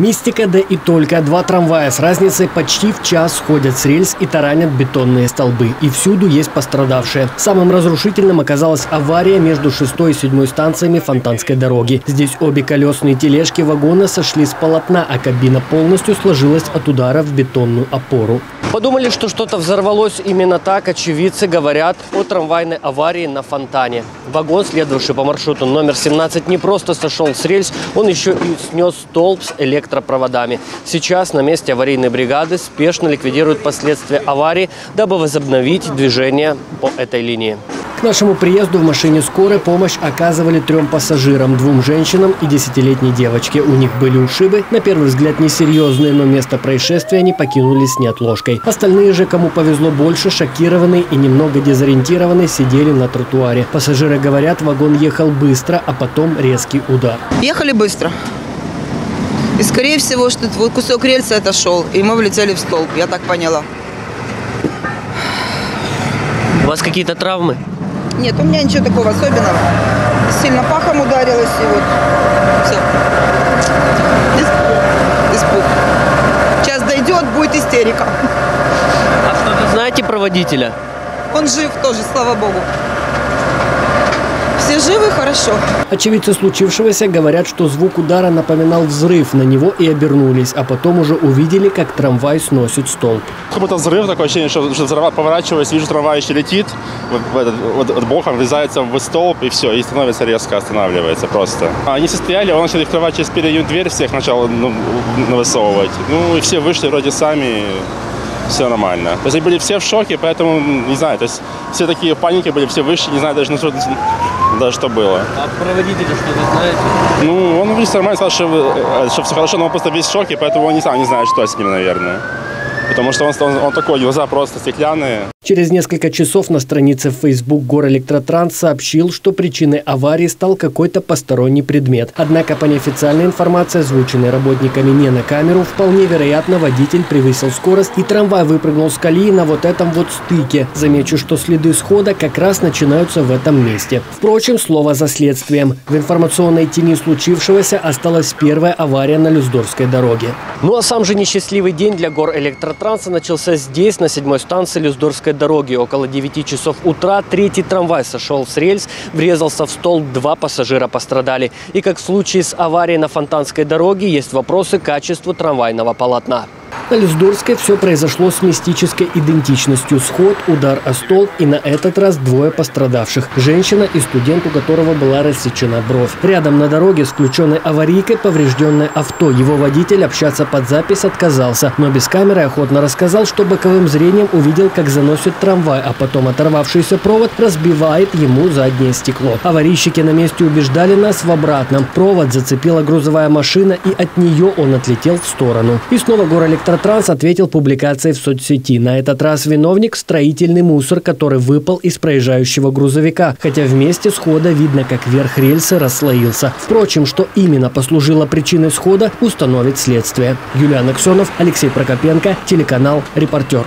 Мистика, да и только. Два трамвая с разницей почти в час сходят с рельс и таранят бетонные столбы. И всюду есть пострадавшие. Самым разрушительным оказалась авария между шестой и седьмой станциями Фонтанской дороги. Здесь обе колесные тележки вагона сошли с полотна, а кабина полностью сложилась от удара в бетонную опору. Подумали, что что-то взорвалось именно так. Очевидцы говорят о трамвайной аварии на фонтане. Вагон, следовавший по маршруту номер 17, не просто сошел с рельс, он еще и снес столб с электропроводами. Сейчас на месте аварийной бригады спешно ликвидируют последствия аварии, дабы возобновить движение по этой линии. К нашему приезду в машине скорой помощь оказывали трем пассажирам, двум женщинам и десятилетней девочке. У них были ушибы, на первый взгляд несерьезные, но место происшествия они покинули с неотложкой. Остальные же, кому повезло больше, шокированные и немного дезориентированные, сидели на тротуаре. Пассажиры говорят, вагон ехал быстро, а потом резкий удар. Ехали быстро. И скорее всего, что вот кусок рельса отошел, и мы влетели в столб, я так поняла. У вас какие-то травмы? Нет, у меня ничего такого особенного. Сильно пахом ударилась, и вот все. Испуг. Сейчас дойдет, будет истерика. А что-то знаете про водителя? Он жив тоже, слава богу. Все живы, хорошо. Очевидцы случившегося говорят, что звук удара напоминал взрыв. На него и обернулись, а потом уже увидели, как трамвай сносит столб. Как будто взрыв, такое ощущение, что, что поворачиваясь, вижу, трамвай еще летит, вот, вот, вот боком врезается в столб, и все, и становится резко, останавливается просто. Они состояли, он начал открывать через переднюю дверь, всех начал ну, высовывать. Ну, и все вышли вроде сами, все нормально. То есть они были все в шоке, поэтому, не знаю, то есть все такие в панике были, все вышли, не знаю даже, ну, даже что было. А про водителя что-то знаете? Ну, он вроде нормально сказал, что, э, что все хорошо, но он просто весь в шоке, поэтому он не сам не знает, что с ним, наверное. Потому что он, он, он такой, глаза просто стеклянные. Через несколько часов на странице в Facebook Горэлектротранс сообщил, что причиной аварии стал какой-то посторонний предмет. Однако по неофициальной информации, озвученной работниками не на камеру, вполне вероятно водитель превысил скорость и трамвай выпрыгнул с колеи на вот этом вот стыке. Замечу, что следы схода как раз начинаются в этом месте. Впрочем, слово за следствием. В информационной тени случившегося осталась первая авария на Люздорской дороге. Ну а сам же несчастливый день для Горэлектротранса начался здесь, на седьмой станции Люздорской дороги. Около 9 часов утра третий трамвай сошел с рельс, врезался в столб, два пассажира пострадали. И как в случае с аварией на Фонтанской дороге, есть вопросы к качеству трамвайного полотна. На все произошло с мистической идентичностью. Сход, удар о столб и на этот раз двое пострадавших. Женщина и студент, у которого была рассечена бровь. Рядом на дороге с включенной аварийкой поврежденное авто. Его водитель общаться под запись отказался, но без камеры охотно рассказал, что боковым зрением увидел, как заносит трамвай, а потом оторвавшийся провод разбивает ему заднее стекло. Аварийщики на месте убеждали нас в обратном. Провод зацепила грузовая машина и от нее он отлетел в сторону. И снова горэлектротранс Электротранс ответил публикацией в соцсети. На этот раз виновник – строительный мусор, который выпал из проезжающего грузовика. Хотя вместе схода видно, как верх рельсы расслоился. Впрочем, что именно послужило причиной схода, установит следствие. Юлиан Аксенов, Алексей Прокопенко, телеканал «Репортер».